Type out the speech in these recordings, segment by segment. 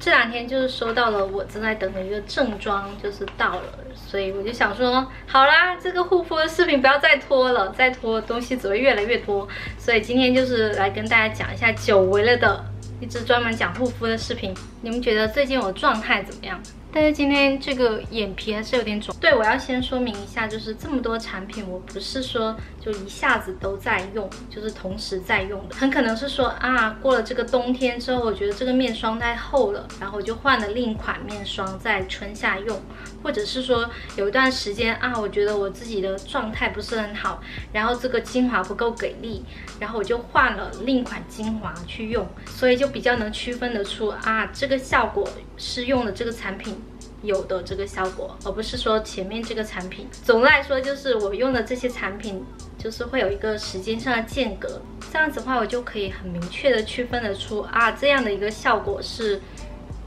这两天就是收到了我正在等的一个正装，就是到了，所以我就想说，好啦，这个护肤的视频不要再拖了，再拖东西只会越来越多，所以今天就是来跟大家讲一下久违了的一支专门讲护肤的视频。你们觉得最近我状态怎么样？但是今天这个眼皮还是有点肿。对，我要先说明一下，就是这么多产品，我不是说就一下子都在用，就是同时在用的。很可能是说啊，过了这个冬天之后，我觉得这个面霜太厚了，然后我就换了另一款面霜在春夏用，或者是说有一段时间啊，我觉得我自己的状态不是很好，然后这个精华不够给力，然后我就换了另一款精华去用，所以就比较能区分得出啊，这个效果是用的这个产品。有的这个效果，而不是说前面这个产品。总的来说，就是我用的这些产品，就是会有一个时间上的间隔。这样子的话，我就可以很明确的区分得出啊，这样的一个效果是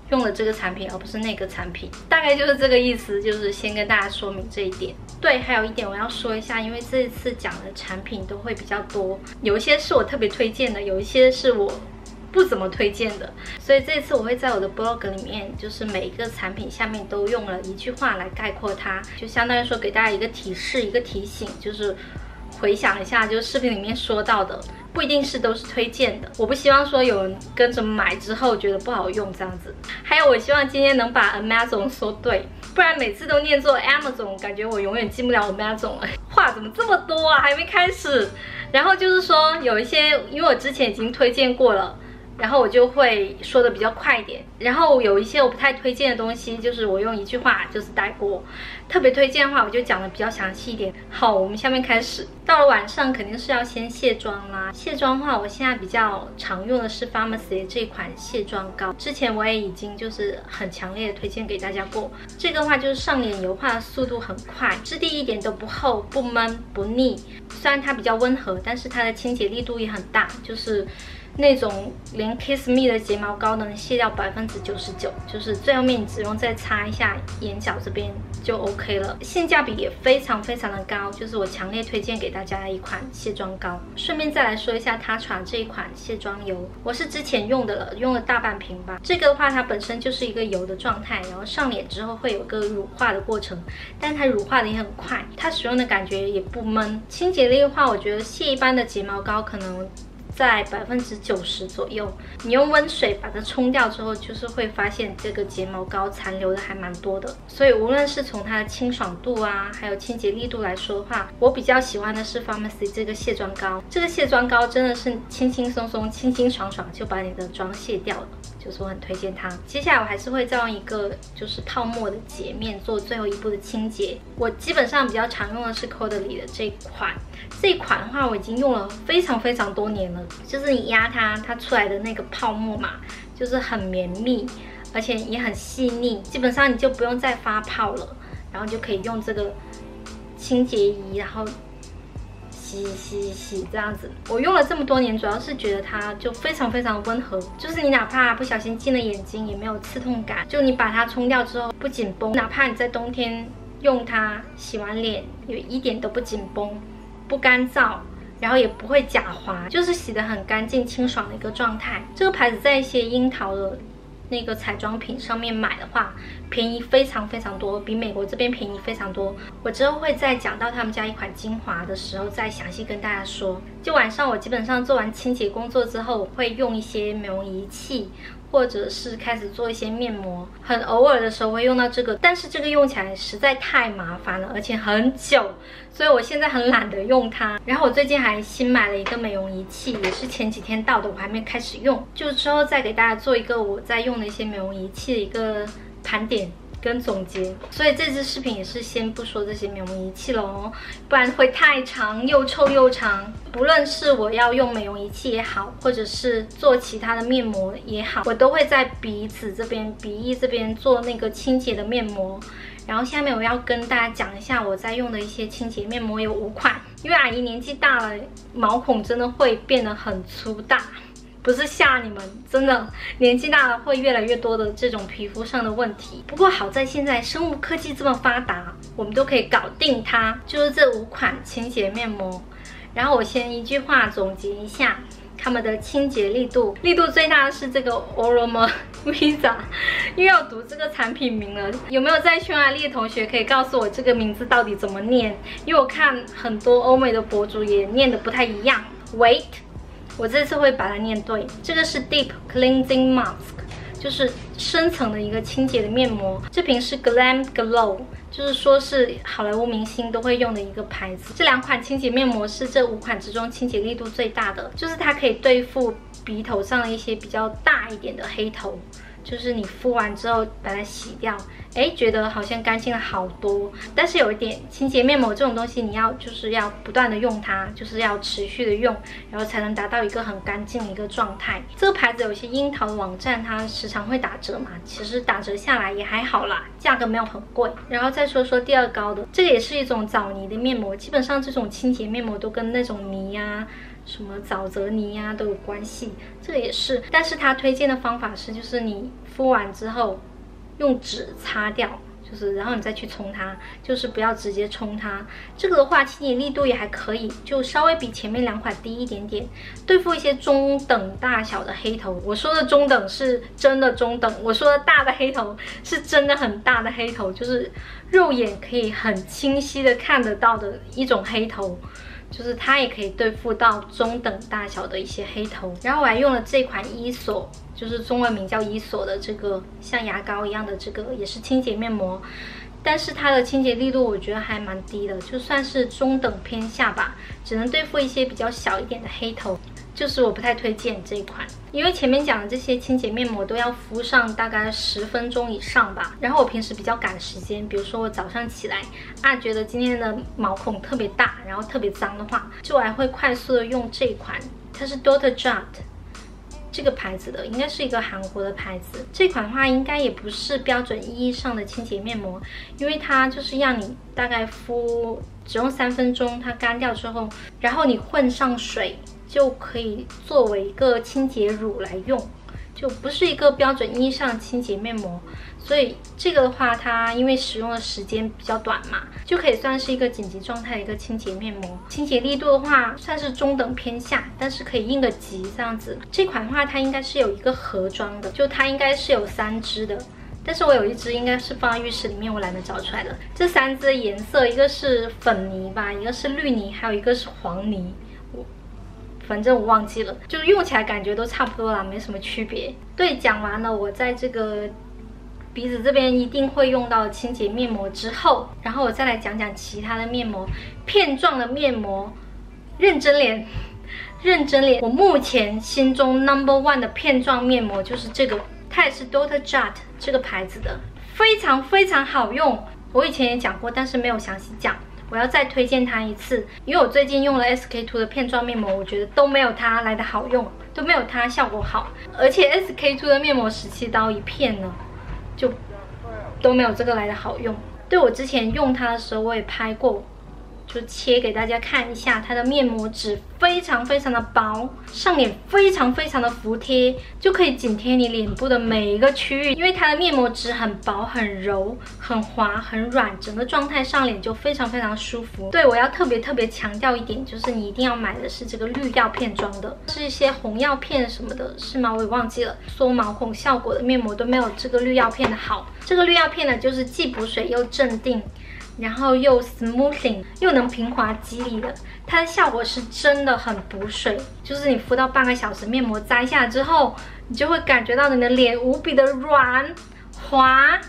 用了这个产品，而不是那个产品。大概就是这个意思，就是先跟大家说明这一点。对，还有一点我要说一下，因为这一次讲的产品都会比较多，有一些是我特别推荐的，有一些是我。不怎么推荐的，所以这次我会在我的 blog 里面，就是每一个产品下面都用了一句话来概括它，就相当于说给大家一个提示、一个提醒，就是回想一下，就是视频里面说到的，不一定是都是推荐的。我不希望说有人跟着买之后觉得不好用这样子。还有，我希望今天能把 Amazon 说对，不然每次都念作 Amazon，感觉我永远进不了 Amazon 了。话怎么这么多啊？还没开始。然后就是说有一些，因为我之前已经推荐过了。然后我就会说的比较快一点，然后有一些我不太推荐的东西，就是我用一句话就是带过。特别推荐的话，我就讲的比较详细一点。好，我们下面开始。到了晚上肯定是要先卸妆啦。卸妆的话，我现在比较常用的是 Pharmacy 这款卸妆膏。之前我也已经就是很强烈的推荐给大家过。这个话就是上脸油化的速度很快，质地一点都不厚、不闷、不腻。虽然它比较温和，但是它的清洁力度也很大，就是。那种连 Kiss Me 的睫毛膏能卸掉百分之九十九，就是最后面你只用再擦一下眼角这边就 OK 了，性价比也非常非常的高，就是我强烈推荐给大家的一款卸妆膏。顺便再来说一下 Tatcha 这一款卸妆油，我是之前用的了，用了大半瓶吧。这个的话它本身就是一个油的状态，然后上脸之后会有个乳化的过程，但它乳化的也很快，它使用的感觉也不闷。清洁力的话，我觉得卸一般的睫毛膏可能。在百分之九十左右，你用温水把它冲掉之后，就是会发现这个睫毛膏残留的还蛮多的。所以无论是从它的清爽度啊，还有清洁力度来说的话，我比较喜欢的是 Pharmacy 这个卸妆膏。这个卸妆膏真的是轻轻松松、清清爽爽就把你的妆卸掉了。就是我很推荐它。接下来我还是会再用一个就是泡沫的洁面做最后一步的清洁。我基本上比较常用的是 Caudalie 的这一款，这一款的话我已经用了非常非常多年了。就是你压它，它出来的那个泡沫嘛，就是很绵密，而且也很细腻，基本上你就不用再发泡了，然后就可以用这个清洁仪，然后。洗洗洗这样子，我用了这么多年，主要是觉得它就非常非常温和，就是你哪怕不小心进了眼睛，也没有刺痛感。就你把它冲掉之后不紧绷，哪怕你在冬天用它洗完脸，也一点都不紧绷，不干燥，然后也不会假滑，就是洗得很干净清爽的一个状态。这个牌子在一些樱桃的。那个彩妆品上面买的话，便宜非常非常多，比美国这边便宜非常多。我之后会在讲到他们家一款精华的时候，再详细跟大家说。就晚上我基本上做完清洁工作之后，我会用一些美容仪器。或者是开始做一些面膜，很偶尔的时候会用到这个，但是这个用起来实在太麻烦了，而且很久，所以我现在很懒得用它。然后我最近还新买了一个美容仪器，也是前几天到的，我还没开始用，就之后再给大家做一个我在用的一些美容仪器的一个盘点。跟总结，所以这支视频也是先不说这些美容仪器了哦，不然会太长又臭又长。不论是我要用美容仪器也好，或者是做其他的面膜也好，我都会在鼻子这边、鼻翼这边做那个清洁的面膜。然后下面我要跟大家讲一下我在用的一些清洁面膜有五款，因为阿姨年纪大了，毛孔真的会变得很粗大。不是吓你们，真的年纪大了会越来越多的这种皮肤上的问题。不过好在现在生物科技这么发达，我们都可以搞定它。就是这五款清洁面膜，然后我先一句话总结一下。它们的清洁力度，力度最大的是这个 Oroma Visa，又要读这个产品名了。有没有在匈牙利的同学可以告诉我这个名字到底怎么念？因为我看很多欧美的博主也念的不太一样。Wait，我这次会把它念对。这个是 Deep Cleansing Mask。就是深层的一个清洁的面膜，这瓶是 Glam Glow，就是说是好莱坞明星都会用的一个牌子。这两款清洁面膜是这五款之中清洁力度最大的，就是它可以对付鼻头上的一些比较大一点的黑头。就是你敷完之后把它洗掉，哎，觉得好像干净了好多。但是有一点，清洁面膜这种东西，你要就是要不断的用它，就是要持续的用，然后才能达到一个很干净的一个状态。这个牌子有些樱桃的网站，它时常会打折嘛，其实打折下来也还好啦，价格没有很贵。然后再说说第二高的，这个也是一种枣泥的面膜，基本上这种清洁面膜都跟那种泥呀。什么沼泽泥呀都有关系，这个也是。但是他推荐的方法是，就是你敷完之后用纸擦掉，就是然后你再去冲它，就是不要直接冲它。这个的话清洁力度也还可以，就稍微比前面两款低一点点，对付一些中等大小的黑头。我说的中等是真的中等，我说的大的黑头是真的很大的黑头，就是肉眼可以很清晰的看得到的一种黑头。就是它也可以对付到中等大小的一些黑头，然后我还用了这款伊索，就是中文名叫伊索的这个像牙膏一样的这个也是清洁面膜，但是它的清洁力度我觉得还蛮低的，就算是中等偏下吧，只能对付一些比较小一点的黑头。就是我不太推荐这一款，因为前面讲的这些清洁面膜都要敷上大概十分钟以上吧。然后我平时比较赶时间，比如说我早上起来啊，觉得今天的毛孔特别大，然后特别脏的话，就我还会快速的用这一款，它是 Doctor Jart 这个牌子的，应该是一个韩国的牌子。这款的话应该也不是标准意义上的清洁面膜，因为它就是让你大概敷只用三分钟，它干掉之后，然后你混上水。就可以作为一个清洁乳来用，就不是一个标准意义上清洁面膜。所以这个的话，它因为使用的时间比较短嘛，就可以算是一个紧急状态的一个清洁面膜。清洁力度的话，算是中等偏下，但是可以应个急这样子。这款的话，它应该是有一个盒装的，就它应该是有三支的，但是我有一支应该是放在浴室里面，我懒得找出来了。这三支的颜色，一个是粉泥吧，一个是绿泥，还有一个是黄泥。反正我忘记了，就是用起来感觉都差不多啦，没什么区别。对，讲完了我在这个鼻子这边一定会用到清洁面膜之后，然后我再来讲讲其他的面膜，片状的面膜，认真脸，认真脸。我目前心中 number one 的片状面膜就是这个，它也是 Doctor Jart 这个牌子的，非常非常好用。我以前也讲过，但是没有详细讲。我要再推荐它一次，因为我最近用了 SK two 的片状面膜，我觉得都没有它来的好用，都没有它效果好。而且 SK two 的面膜十七刀一片呢，就都没有这个来的好用。对我之前用它的时候，我也拍过。就切给大家看一下，它的面膜纸非常非常的薄，上脸非常非常的服帖，就可以紧贴你脸部的每一个区域。因为它的面膜纸很薄、很柔、很滑、很软，整个状态上脸就非常非常舒服。对我要特别特别强调一点，就是你一定要买的是这个绿药片装的，是一些红药片什么的，是吗？我也忘记了。缩毛孔效果的面膜都没有这个绿药片的好。这个绿药片呢，就是既补水又镇定。然后又 smoothing 又能平滑肌理的，它的效果是真的很补水。就是你敷到半个小时，面膜摘下之后，你就会感觉到你的脸无比的软滑、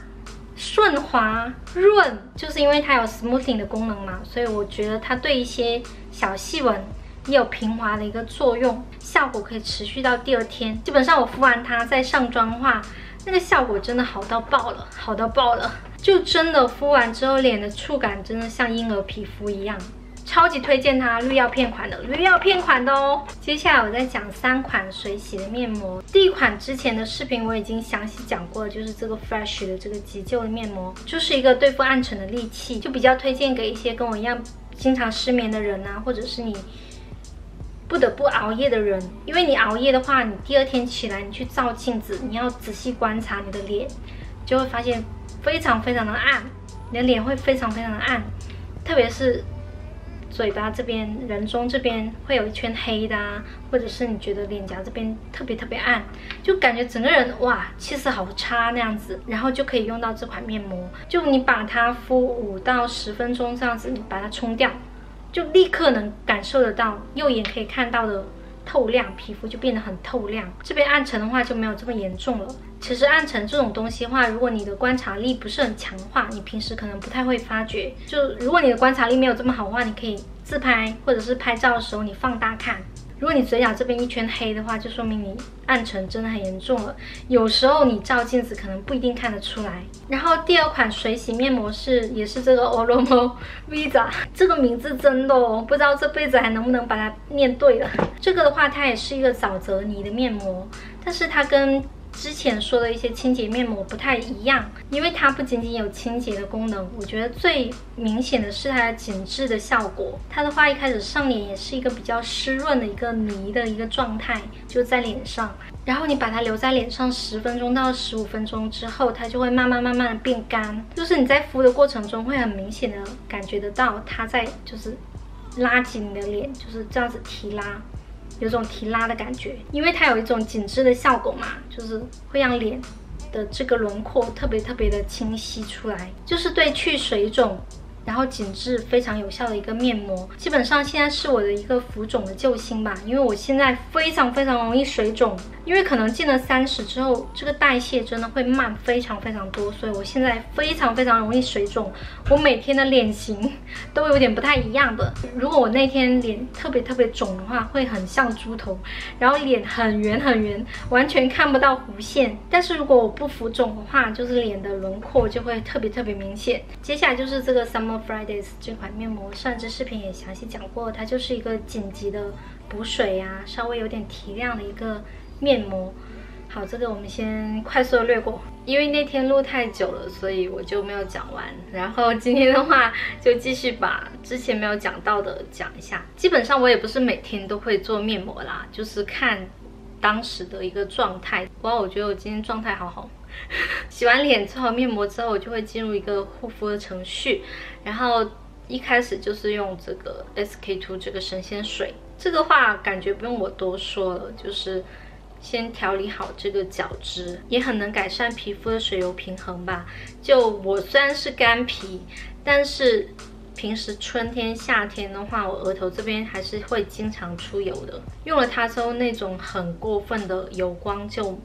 顺滑、润。就是因为它有 smoothing 的功能嘛，所以我觉得它对一些小细纹也有平滑的一个作用，效果可以持续到第二天。基本上我敷完它再上妆的话，那个效果真的好到爆了，好到爆了。就真的敷完之后，脸的触感真的像婴儿皮肤一样，超级推荐它绿药片款的，绿药片款的哦。接下来我再讲三款水洗的面膜。第一款之前的视频我已经详细讲过了，就是这个 Fresh 的这个急救的面膜，就是一个对付暗沉的利器，就比较推荐给一些跟我一样经常失眠的人啊，或者是你不得不熬夜的人。因为你熬夜的话，你第二天起来你去照镜子，你要仔细观察你的脸，就会发现。非常非常的暗，你的脸会非常非常的暗，特别是嘴巴这边、人中这边会有一圈黑的啊，或者是你觉得脸颊这边特别特别暗，就感觉整个人哇气色好差那样子，然后就可以用到这款面膜。就你把它敷五到十分钟这样子，你把它冲掉，就立刻能感受得到，右眼可以看到的。透亮，皮肤就变得很透亮。这边暗沉的话就没有这么严重了。其实暗沉这种东西的话，如果你的观察力不是很强的话，你平时可能不太会发觉。就如果你的观察力没有这么好的话，你可以自拍或者是拍照的时候你放大看。如果你嘴角这边一圈黑的话，就说明你暗沉真的很严重了。有时候你照镜子可能不一定看得出来。然后第二款水洗面膜是也是这个 Oromo Visa，这个名字真的哦，不知道这辈子还能不能把它念对了。这个的话，它也是一个沼泽泥的面膜，但是它跟之前说的一些清洁面膜不太一样，因为它不仅仅有清洁的功能，我觉得最明显的是它的紧致的效果。它的话一开始上脸也是一个比较湿润的一个泥的一个状态，就在脸上。然后你把它留在脸上十分钟到十五分钟之后，它就会慢慢慢慢的变干，就是你在敷的过程中会很明显的感觉得到它在就是拉紧你的脸，就是这样子提拉。有种提拉的感觉，因为它有一种紧致的效果嘛，就是会让脸的这个轮廓特别特别的清晰出来，就是对去水肿。然后紧致非常有效的一个面膜，基本上现在是我的一个浮肿的救星吧。因为我现在非常非常容易水肿，因为可能进了三十之后，这个代谢真的会慢非常非常多，所以我现在非常非常容易水肿。我每天的脸型 都有点不太一样的。如果我那天脸特别特别肿的话，会很像猪头，然后脸很圆很圆，完全看不到弧线。但是如果我不浮肿的话，就是脸的轮廓就会特别特别明显。接下来就是这个 Fridays 这款面膜，上支视频也详细讲过，它就是一个紧急的补水呀，稍微有点提亮的一个面膜。好，这个我们先快速的略过，因为那天录太久了，所以我就没有讲完。然后今天的话，就继续把之前没有讲到的讲一下。基本上我也不是每天都会做面膜啦，就是看当时的一个状态。不过我觉得我今天状态好好。洗完脸做好面膜之后，我就会进入一个护肤的程序。然后一开始就是用这个 SK two 这个神仙水，这个话感觉不用我多说了，就是先调理好这个角质，也很能改善皮肤的水油平衡吧。就我虽然是干皮，但是平时春天、夏天的话，我额头这边还是会经常出油的。用了它之后，那种很过分的油光就。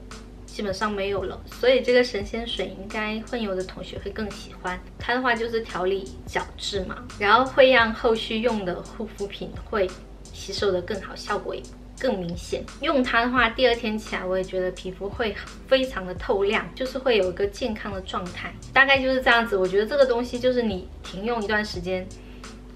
基本上没有了，所以这个神仙水应该混油的同学会更喜欢。它的话就是调理角质嘛，然后会让后续用的护肤品会吸收的更好，效果也更明显。用它的话，第二天起来我也觉得皮肤会非常的透亮，就是会有一个健康的状态。大概就是这样子。我觉得这个东西就是你停用一段时间，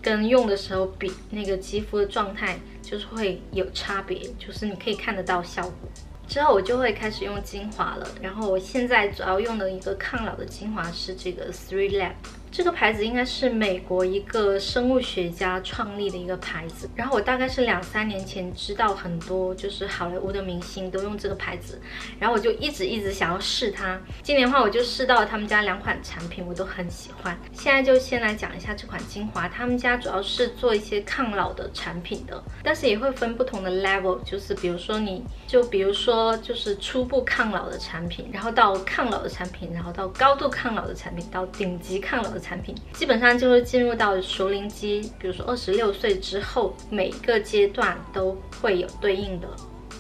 跟用的时候比，那个肌肤的状态就是会有差别，就是你可以看得到效果。之后我就会开始用精华了，然后我现在主要用的一个抗老的精华是这个 Three Lab。这个牌子应该是美国一个生物学家创立的一个牌子，然后我大概是两三年前知道很多就是好莱坞的明星都用这个牌子，然后我就一直一直想要试它。今年的话我就试到了他们家两款产品，我都很喜欢。现在就先来讲一下这款精华，他们家主要是做一些抗老的产品的，但是也会分不同的 level，就是比如说你就比如说就是初步抗老的产品，然后到抗老的产品，然后到高度抗老的产品，到顶级抗老的。产品基本上就是进入到熟龄肌，比如说二十六岁之后，每个阶段都会有对应的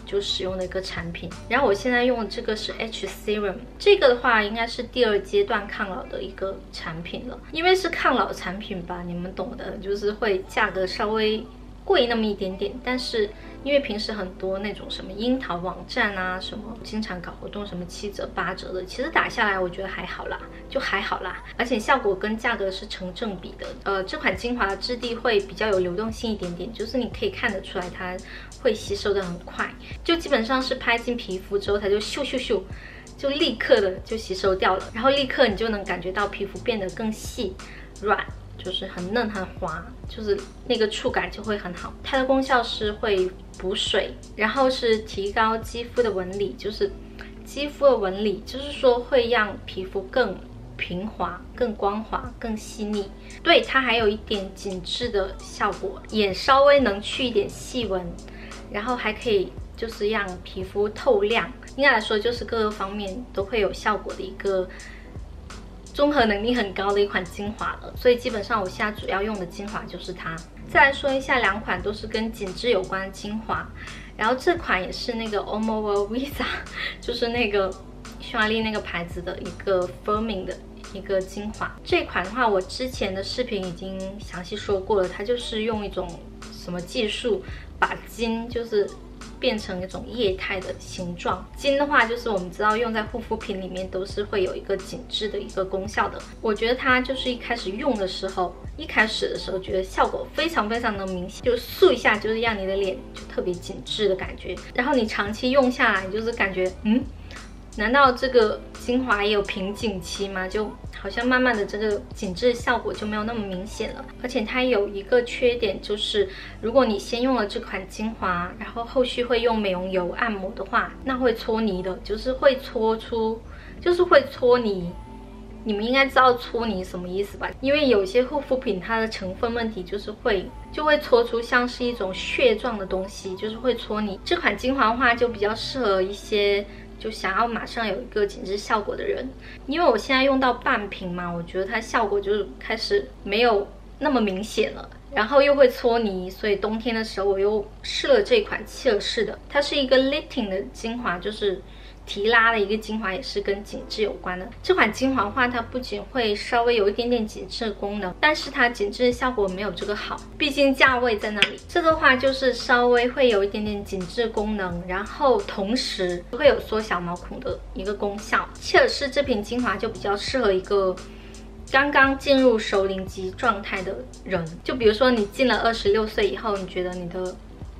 就使用的一个产品。然后我现在用的这个是 H Serum，这个的话应该是第二阶段抗老的一个产品了，因为是抗老产品吧，你们懂的，就是会价格稍微贵那么一点点，但是。因为平时很多那种什么樱桃网站啊，什么经常搞活动，什么七折八折的，其实打下来我觉得还好啦，就还好啦，而且效果跟价格是成正比的。呃，这款精华的质地会比较有流动性一点点，就是你可以看得出来它会吸收的很快，就基本上是拍进皮肤之后，它就咻咻咻，就立刻的就吸收掉了，然后立刻你就能感觉到皮肤变得更细软。就是很嫩很滑，就是那个触感就会很好。它的功效是会补水，然后是提高肌肤的纹理，就是肌肤的纹理，就是说会让皮肤更平滑、更光滑、更细腻。对，它还有一点紧致的效果，也稍微能去一点细纹，然后还可以就是让皮肤透亮。应该来说，就是各个方面都会有效果的一个综合能力很高的一款精华了。所以基本上我现在主要用的精华就是它。再来说一下两款都是跟紧致有关的精华。然后这款也是那个 Omo Visa，就是那个匈牙利那个牌子的一个 firming 的一个精华。这款的话，我之前的视频已经详细说过了，它就是用一种什么技术把金就是变成一种液态的形状。金的话，就是我们知道用在护肤品里面都是会有一个紧致的一个功效的。我觉得它就是一开始用的时候。一开始的时候觉得效果非常非常的明显，就塑一下就是让你的脸就特别紧致的感觉。然后你长期用下来，你就是感觉，嗯，难道这个精华也有瓶颈期吗？就好像慢慢的这个紧致效果就没有那么明显了。而且它有一个缺点，就是如果你先用了这款精华，然后后续会用美容油按摩的话，那会搓泥的，就是会搓出，就是会搓泥。你们应该知道搓泥什么意思吧？因为有些护肤品它的成分问题就是会就会搓出像是一种血状的东西，就是会搓泥。这款精华的话就比较适合一些就想要马上有一个紧致效果的人。因为我现在用到半瓶嘛，我觉得它效果就是开始没有那么明显了，然后又会搓泥，所以冬天的时候我又试了这款契尔氏的，它是一个 lifting 的精华，就是。提拉的一个精华也是跟紧致有关的。这款精华话，它不仅会稍微有一点点紧致功能，但是它紧致效果没有这个好，毕竟价位在那里。这个话就是稍微会有一点点紧致功能，然后同时会有缩小毛孔的一个功效。切尔氏这瓶精华就比较适合一个刚刚进入熟龄肌状态的人，就比如说你进了二十六岁以后，你觉得你的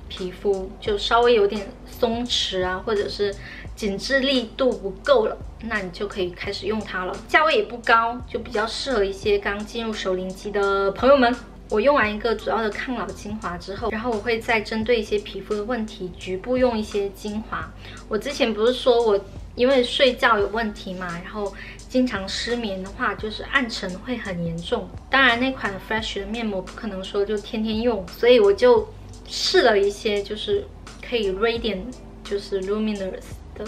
皮肤就稍微有点松弛啊，或者是。紧致力度不够了，那你就可以开始用它了。价位也不高，就比较适合一些刚进入熟龄期的朋友们。我用完一个主要的抗老精华之后，然后我会再针对一些皮肤的问题，局部用一些精华。我之前不是说我因为睡觉有问题嘛，然后经常失眠的话，就是暗沉会很严重。当然那款 Fresh 的面膜不可能说就天天用，所以我就试了一些，就是可以 Radiant，就是 Luminous。的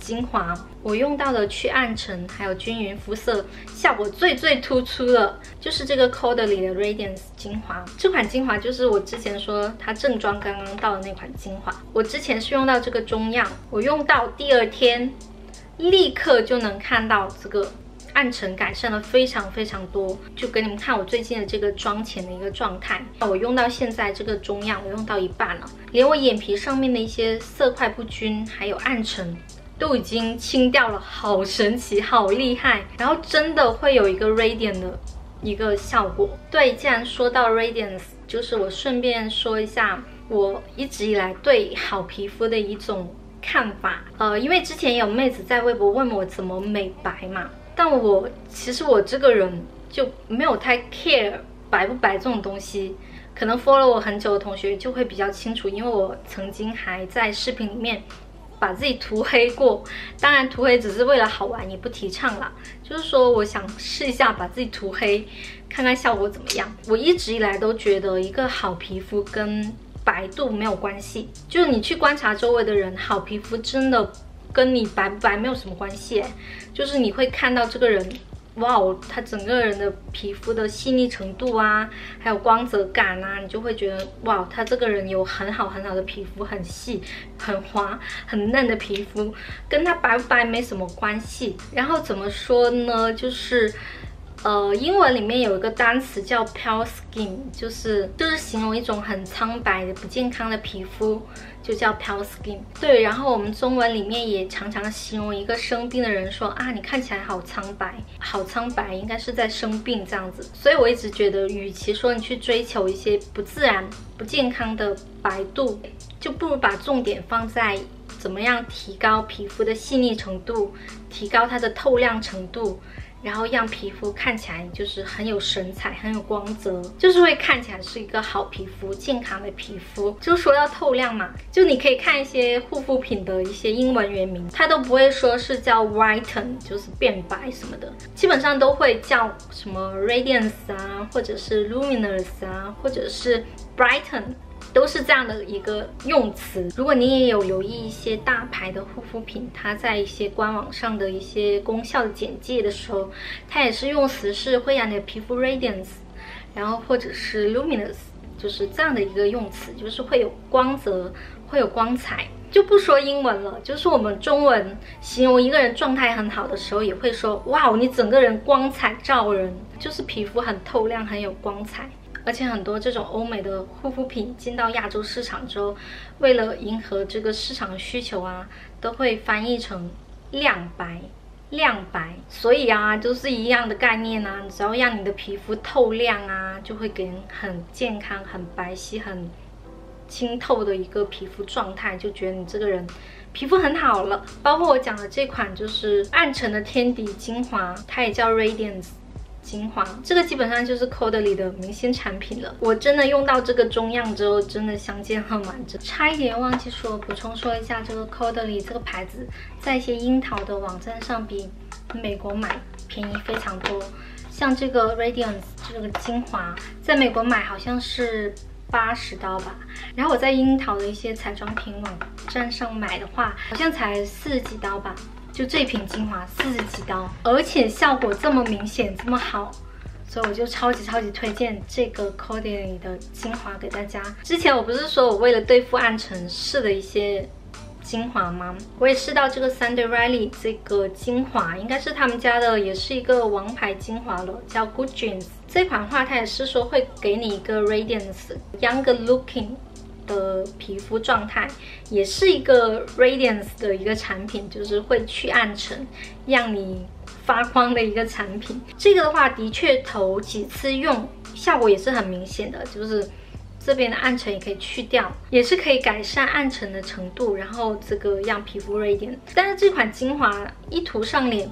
精华，我用到的去暗沉还有均匀肤色效果最最突出的，就是这个 Caudalie 的 Radiance 精华。这款精华就是我之前说它正装刚刚到的那款精华。我之前是用到这个中样，我用到第二天，立刻就能看到这个。暗沉改善了非常非常多，就给你们看我最近的这个妆前的一个状态。我用到现在这个中样，我用到一半了，连我眼皮上面的一些色块不均，还有暗沉，都已经清掉了，好神奇，好厉害。然后真的会有一个 radiant 的一个效果。对，既然说到 radiance，就是我顺便说一下我一直以来对好皮肤的一种看法。呃，因为之前有妹子在微博问我怎么美白嘛。但我其实我这个人就没有太 care 白不白这种东西，可能 follow 我很久的同学就会比较清楚，因为我曾经还在视频里面把自己涂黑过。当然涂黑只是为了好玩，也不提倡啦。就是说我想试一下把自己涂黑，看看效果怎么样。我一直以来都觉得一个好皮肤跟白度没有关系，就是你去观察周围的人，好皮肤真的。跟你白不白没有什么关系，就是你会看到这个人，哇哦，他整个人的皮肤的细腻程度啊，还有光泽感啊，你就会觉得哇，他这个人有很好很好的皮肤，很细、很滑、很嫩的皮肤，跟他白不白没什么关系。然后怎么说呢？就是。呃，英文里面有一个单词叫 pale skin，就是就是形容一种很苍白的不健康的皮肤，就叫 pale skin。对，然后我们中文里面也常常形容一个生病的人，说啊，你看起来好苍白，好苍白，应该是在生病这样子。所以我一直觉得，与其说你去追求一些不自然、不健康的白度，就不如把重点放在怎么样提高皮肤的细腻程度，提高它的透亮程度。然后让皮肤看起来就是很有神采、很有光泽，就是会看起来是一个好皮肤、健康的皮肤。就说要透亮嘛，就你可以看一些护肤品的一些英文原名，它都不会说是叫 whiten，就是变白什么的，基本上都会叫什么 radiance 啊，或者是 luminous 啊，或者是 brighten。都是这样的一个用词。如果你也有留意一些大牌的护肤品，它在一些官网上的一些功效的简介的时候，它也是用词是会让你的皮肤 radiance，然后或者是 luminous，就是这样的一个用词，就是会有光泽，会有光彩。就不说英文了，就是我们中文形容一个人状态很好的时候，也会说哇，你整个人光彩照人，就是皮肤很透亮，很有光彩。而且很多这种欧美的护肤品进到亚洲市场之后，为了迎合这个市场需求啊，都会翻译成亮白、亮白。所以啊，都是一样的概念啊，只要让你的皮肤透亮啊，就会给人很健康、很白皙、很清透的一个皮肤状态，就觉得你这个人皮肤很好了。包括我讲的这款就是暗沉的天底精华，它也叫 Radiance。精华，这个基本上就是 Caudalie 的明星产品了。我真的用到这个中样之后，真的相见恨晚。差一点忘记说，补充说一下，这个 Caudalie 这个牌子，在一些樱桃的网站上比美国买便宜非常多。像这个 Radiance 这个精华，在美国买好像是八十刀吧，然后我在樱桃的一些彩妆品网站上买的话，好像才四十几刀吧。就这瓶精华四十几刀，而且效果这么明显，这么好，所以我就超级超级推荐这个 Caudalie 的精华给大家。之前我不是说我为了对付暗沉试的一些精华吗？我也试到这个 Sunday Riley 这个精华，应该是他们家的，也是一个王牌精华了，叫 Good Genes。这款话它也是说会给你一个 Radiance Younger Looking。的皮肤状态也是一个 Radiance 的一个产品，就是会去暗沉，让你发光的一个产品。这个的话，的确头几次用效果也是很明显的，就是这边的暗沉也可以去掉，也是可以改善暗沉的程度，然后这个让皮肤 Radiant。但是这款精华一涂上脸，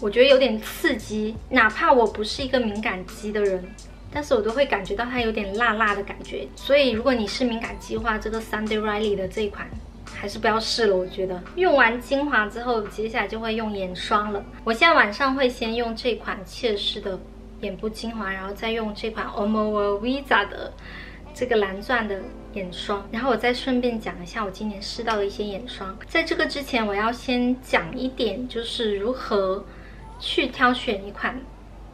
我觉得有点刺激，哪怕我不是一个敏感肌的人。但是我都会感觉到它有点辣辣的感觉，所以如果你是敏感肌的话，这个 Sunday Riley 的这一款还是不要试了。我觉得用完精华之后，接下来就会用眼霜了。我现在晚上会先用这款切氏的眼部精华，然后再用这款 Omo Visa 的这个蓝钻的眼霜，然后我再顺便讲一下我今年试到的一些眼霜。在这个之前，我要先讲一点，就是如何去挑选一款。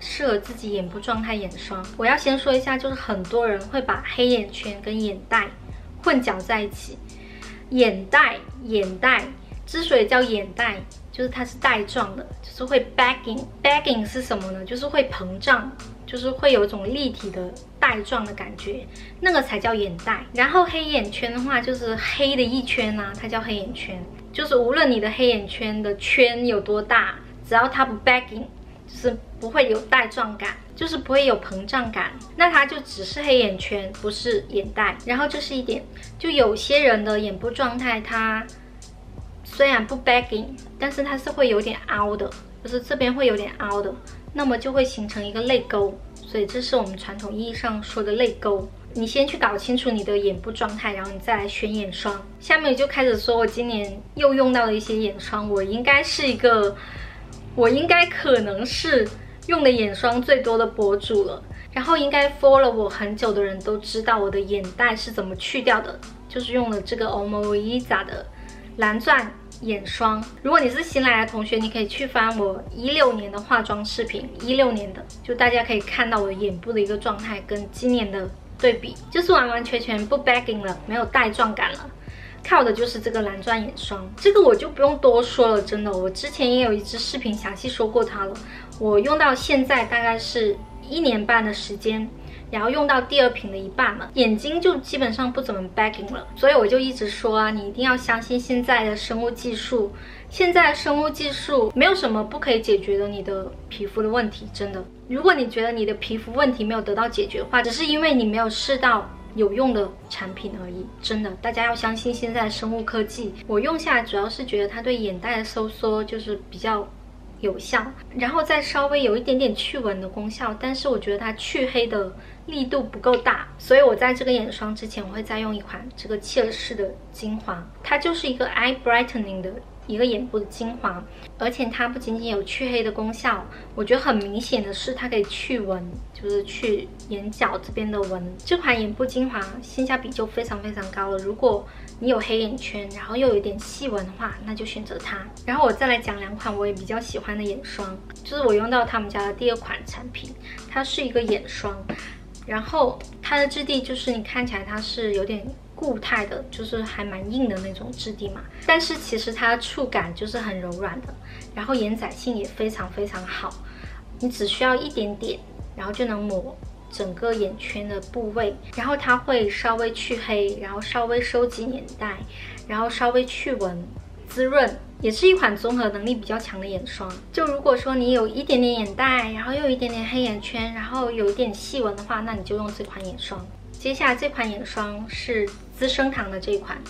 适合自己眼部状态眼霜，我要先说一下，就是很多人会把黑眼圈跟眼袋混淆在一起。眼袋，眼袋之所以叫眼袋，就是它是带状的，就是会 bagging。bagging 是什么呢？就是会膨胀，就是会有一种立体的带状的感觉，那个才叫眼袋。然后黑眼圈的话，就是黑的一圈呐，它叫黑眼圈。就是无论你的黑眼圈的圈有多大，只要它不 bagging。是不会有带状感，就是不会有膨胀感，那它就只是黑眼圈，不是眼袋。然后这是一点，就有些人的眼部状态，它虽然不 bagging，但是它是会有点凹的，就是这边会有点凹的，那么就会形成一个泪沟。所以这是我们传统意义上说的泪沟。你先去搞清楚你的眼部状态，然后你再来选眼霜。下面就开始说我今年又用到了一些眼霜，我应该是一个。我应该可能是用的眼霜最多的博主了，然后应该 follow 我很久的人都知道我的眼袋是怎么去掉的，就是用了这个 Omoiza 的蓝钻眼霜。如果你是新来的同学，你可以去翻我一六年的化妆视频，一六年的，就大家可以看到我眼部的一个状态跟今年的对比，就是完完全全不 bagging 了，没有带状感了。靠的就是这个蓝钻眼霜，这个我就不用多说了，真的，我之前也有一支视频详细说过它了。我用到现在大概是一年半的时间，然后用到第二瓶的一半了，眼睛就基本上不怎么 bagging 了。所以我就一直说啊，你一定要相信现在的生物技术，现在生物技术没有什么不可以解决的你的皮肤的问题，真的。如果你觉得你的皮肤问题没有得到解决的话，只是因为你没有试到。有用的产品而已，真的，大家要相信现在生物科技。我用下来主要是觉得它对眼袋的收缩就是比较有效，然后再稍微有一点点去纹的功效，但是我觉得它去黑的力度不够大，所以我在这个眼霜之前，我会再用一款这个切尔氏的精华，它就是一个 eye brightening 的。一个眼部的精华，而且它不仅仅有去黑的功效，我觉得很明显的是它可以去纹，就是去眼角这边的纹。这款眼部精华性价比就非常非常高了。如果你有黑眼圈，然后又有点细纹的话，那就选择它。然后我再来讲两款我也比较喜欢的眼霜，就是我用到他们家的第二款产品，它是一个眼霜，然后它的质地就是你看起来它是有点。固态的，就是还蛮硬的那种质地嘛，但是其实它的触感就是很柔软的，然后延展性也非常非常好，你只需要一点点，然后就能抹整个眼圈的部位，然后它会稍微去黑，然后稍微收紧眼袋，然后稍微去纹，滋润，也是一款综合能力比较强的眼霜。就如果说你有一点点眼袋，然后又有一点点黑眼圈，然后有一点细纹的话，那你就用这款眼霜。接下来这款眼霜是资生堂的这一款，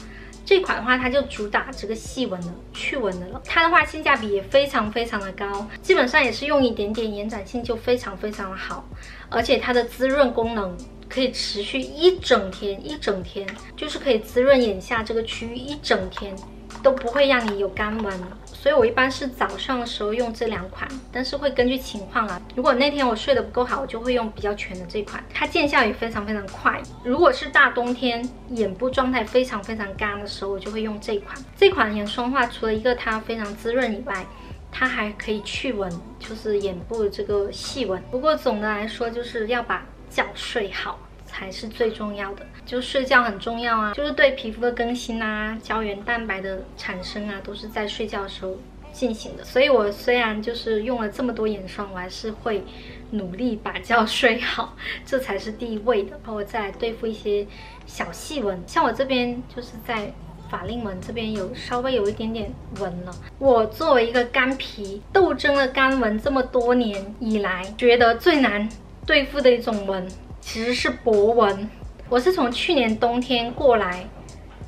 这款的话它就主打这个细纹的、去纹的了。它的话性价比也非常非常的高，基本上也是用一点点，延展性就非常非常的好，而且它的滋润功能可以持续一整天，一整天就是可以滋润眼下这个区域一整天。都不会让你有干纹，所以我一般是早上的时候用这两款，但是会根据情况啊。如果那天我睡得不够好，我就会用比较全的这款，它见效也非常非常快。如果是大冬天眼部状态非常非常干的时候，我就会用这款。这款眼霜的话，除了一个它非常滋润以外，它还可以去纹，就是眼部这个细纹。不过总的来说，就是要把觉睡好。才是最重要的，就睡觉很重要啊，就是对皮肤的更新啊，胶原蛋白的产生啊，都是在睡觉的时候进行的。所以我虽然就是用了这么多眼霜，我还是会努力把觉 睡好，这才是第一位的。然后我再来对付一些小细纹，像我这边就是在法令纹这边有稍微有一点点纹了。我作为一个干皮，斗争了干纹这么多年以来，觉得最难对付的一种纹。其实是博纹，我是从去年冬天过来，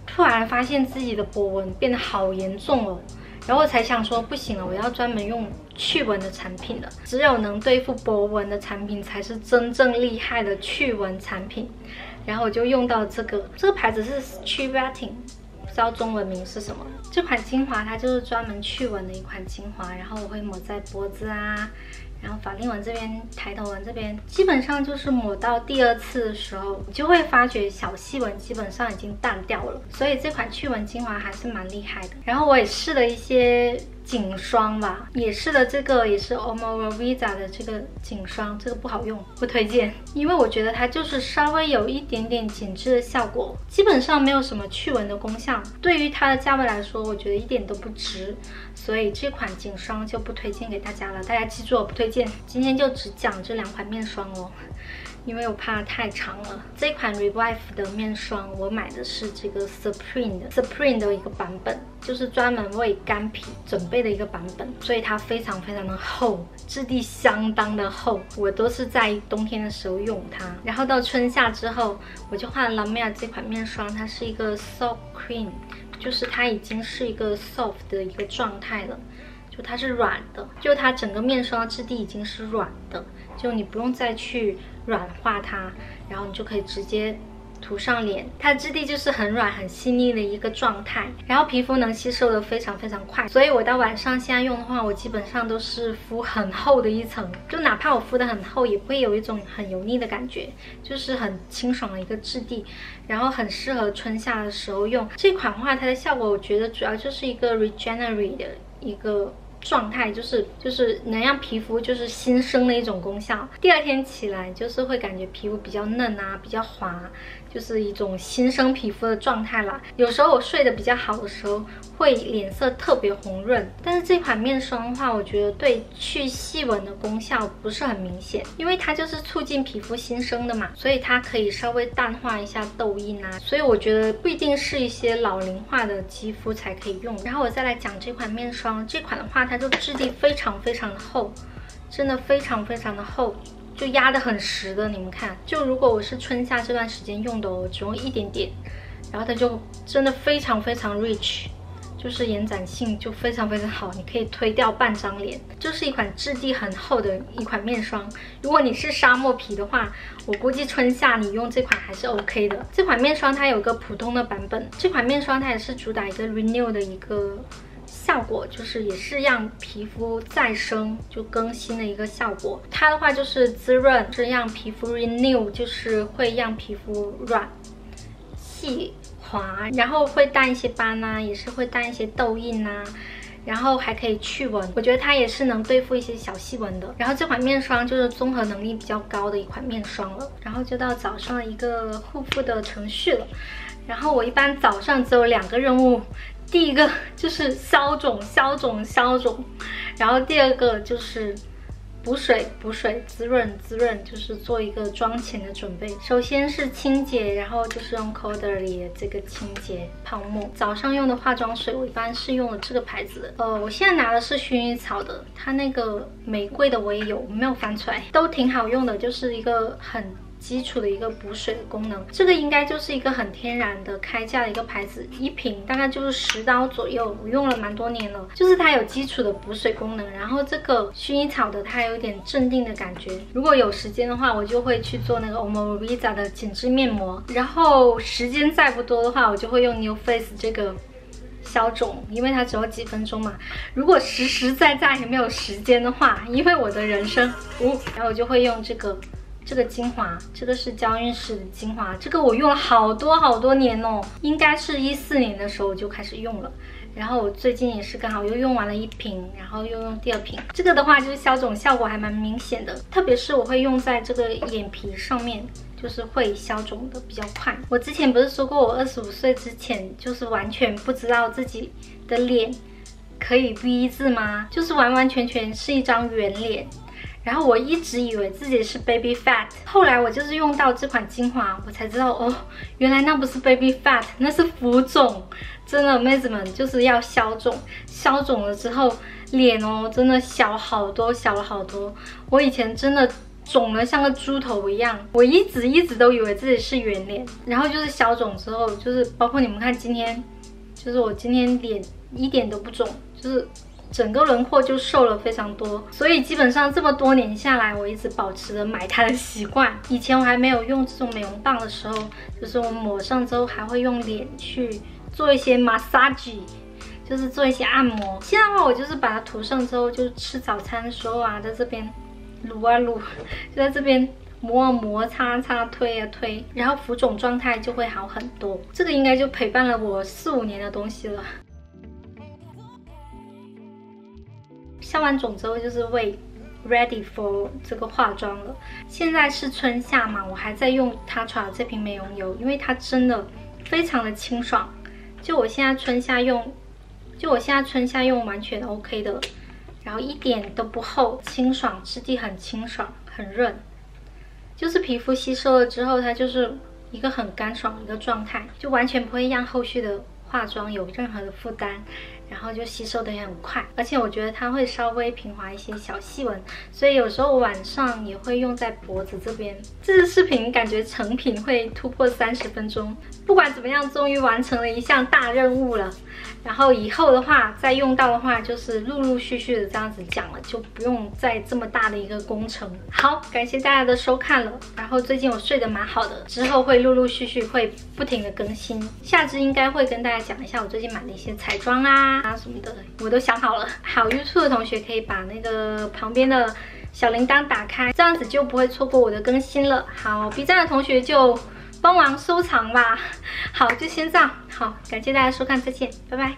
突然发现自己的博纹变得好严重哦，然后才想说不行了，我要专门用去纹的产品了。只有能对付博纹的产品才是真正厉害的去纹产品。然后我就用到这个，这个牌子是 s t r e v a t i n g 不知道中文名是什么。这款精华它就是专门去纹的一款精华，然后我会抹在脖子啊。然后法令纹这边、抬头纹这边，基本上就是抹到第二次的时候，你就会发觉小细纹基本上已经淡掉了。所以这款去纹精华还是蛮厉害的。然后我也试了一些。颈霜吧，也试了，这个也是 Omorovisa 的这个颈霜，这个不好用，不推荐，因为我觉得它就是稍微有一点点紧致的效果，基本上没有什么去纹的功效。对于它的价位来说，我觉得一点都不值，所以这款颈霜就不推荐给大家了。大家记住，我不推荐。今天就只讲这两款面霜哦。因为我怕太长了。这款 Revive 的面霜，我买的是这个 Supreme 的 Supreme 的一个版本，就是专门为干皮准备的一个版本，所以它非常非常的厚，质地相当的厚。我都是在冬天的时候用它，然后到春夏之后，我就换 La Mer 这款面霜，它是一个 Soft Cream，就是它已经是一个 soft 的一个状态了，就它是软的，就它整个面霜质地已经是软的，就你不用再去。软化它，然后你就可以直接涂上脸。它质地就是很软、很细腻的一个状态，然后皮肤能吸收的非常非常快。所以我到晚上现在用的话，我基本上都是敷很厚的一层，就哪怕我敷的很厚，也不会有一种很油腻的感觉，就是很清爽的一个质地，然后很适合春夏的时候用。这款话，它的效果我觉得主要就是一个 regenerate 的一个。状态就是就是能让皮肤就是新生的一种功效，第二天起来就是会感觉皮肤比较嫩啊，比较滑。就是一种新生皮肤的状态了。有时候我睡得比较好的时候，会脸色特别红润。但是这款面霜的话，我觉得对去细纹的功效不是很明显，因为它就是促进皮肤新生的嘛，所以它可以稍微淡化一下痘印啊。所以我觉得不一定是一些老龄化的肌肤才可以用。然后我再来讲这款面霜，这款的话，它就质地非常非常的厚，真的非常非常的厚。就压得很实的，你们看，就如果我是春夏这段时间用的，我只用一点点，然后它就真的非常非常 rich。就是延展性就非常非常好，你可以推掉半张脸。这是一款质地很厚的一款面霜，如果你是沙漠皮的话，我估计春夏你用这款还是 OK 的。这款面霜它有个普通的版本，这款面霜它也是主打一个 renew 的一个。效果就是也是让皮肤再生就更新的一个效果。它的话就是滋润，是让皮肤 renew，就是会让皮肤软细滑，然后会淡一些斑呐，也是会淡一些痘印呐，然后还可以去纹。我觉得它也是能对付一些小细纹的。然后这款面霜就是综合能力比较高的一款面霜了。然后就到早上的一个护肤的程序了。然后我一般早上只有两个任务。第一个就是消肿、消肿、消肿，然后第二个就是补水、补水、滋润、滋润，就是做一个妆前的准备。首先是清洁，然后就是用 Caudalie 这个清洁泡沫。早上用的化妆水，我一般是用的这个牌子的。呃，我现在拿的是薰衣草的，它那个玫瑰的我也有，没有翻出来，都挺好用的，就是一个很。基础的一个补水的功能，这个应该就是一个很天然的开价的一个牌子，一瓶大概就是十刀左右，我用了蛮多年了。就是它有基础的补水功能，然后这个薰衣草的它有点镇定的感觉。如果有时间的话，我就会去做那个 Omoriza 的紧致面膜。然后时间再不多的话，我就会用 New Face 这个消肿，因为它只有几分钟嘛。如果实实在在没有时间的话，因为我的人生，呜，然后我就会用这个。这个精华，这个是娇韵诗的精华，这个我用了好多好多年哦，应该是一四年的时候我就开始用了，然后我最近也是刚好又用完了一瓶，然后又用第二瓶。这个的话就是消肿效果还蛮明显的，特别是我会用在这个眼皮上面，就是会消肿的比较快。我之前不是说过，我二十五岁之前就是完全不知道自己的脸可以 V 字吗？就是完完全全是一张圆脸。然后我一直以为自己是 baby fat，后来我就是用到这款精华，我才知道哦，原来那不是 baby fat，那是浮肿。真的，妹子们就是要消肿，消肿了之后，脸哦真的小好多，小了好多。我以前真的肿的像个猪头一样，我一直一直都以为自己是圆脸，然后就是消肿之后，就是包括你们看今天，就是我今天脸一点都不肿，就是。整个轮廓就瘦了非常多，所以基本上这么多年下来，我一直保持着买它的习惯。以前我还没有用这种美容棒的时候，就是我抹上之后还会用脸去做一些 massage，就是做一些按摩。现在的话，我就是把它涂上之后，就是吃早餐的时候啊，在这边撸啊撸，就在这边磨啊磨，擦啊擦推啊推，然后浮肿状态就会好很多。这个应该就陪伴了我四五年的东西了。消完肿之后就是为 ready for 这个化妆了。现在是春夏嘛，我还在用 Tatcha 这瓶美容油，因为它真的非常的清爽。就我现在春夏用，就我现在春夏用完全 OK 的，然后一点都不厚，清爽，质地很清爽，很润。就是皮肤吸收了之后，它就是一个很干爽的一个状态，就完全不会让后续的化妆有任何的负担。然后就吸收的也很快，而且我觉得它会稍微平滑一些小细纹，所以有时候晚上也会用在脖子这边。这支视频感觉成品会突破三十分钟，不管怎么样，终于完成了一项大任务了。然后以后的话，再用到的话，就是陆陆续续的这样子讲了，就不用再这么大的一个工程。好，感谢大家的收看了。然后最近我睡得蛮好的，之后会陆陆续续会不停的更新。下支应该会跟大家讲一下我最近买的一些彩妆啊啊什么的，我都想好了。好欲吐的同学可以把那个旁边的小铃铛打开，这样子就不会错过我的更新了。好，B 站的同学就。帮忙收藏吧，好，就先这样，好，感谢大家收看，再见，拜拜。